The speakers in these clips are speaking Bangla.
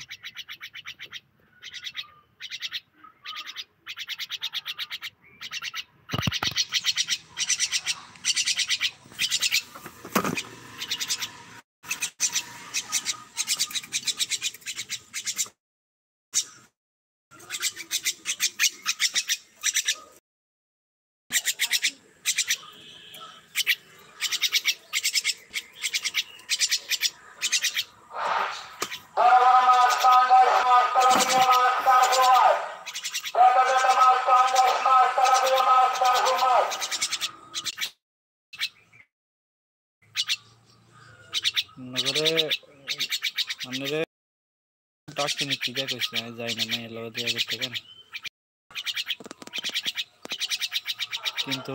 you নগরে আপনারে ডাক কিনে যা কইছে যাই না মাইয়ের লগে দিয়া করতে পারেন কিন্তু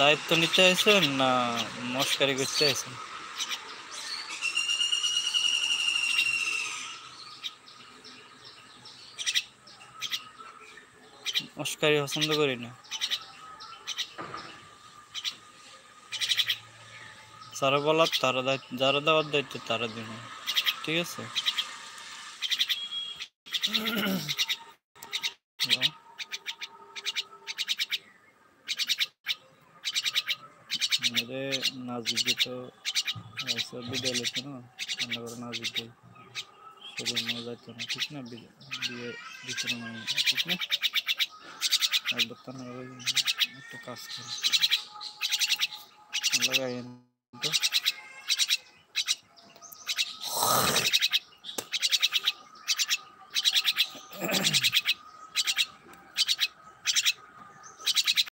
দায়িত্ব নিতে আইছেন না মস্কারি করতে আইছেন মস্কারি পছন্দ করি না। যারা বলার, তারা দায়িত্ব, যারা দেওয়ার দায়িত্ব, তারা দিন ঠিক আছে? পরে নাচ দিকে তো বিদায় লেখো না রান্না করে নাচ দিকে সেজন্য যাইতো না ঠিক না বিয়ে দিত না ঠিক না একবার তো না একটা কাজ করে লাগাই তো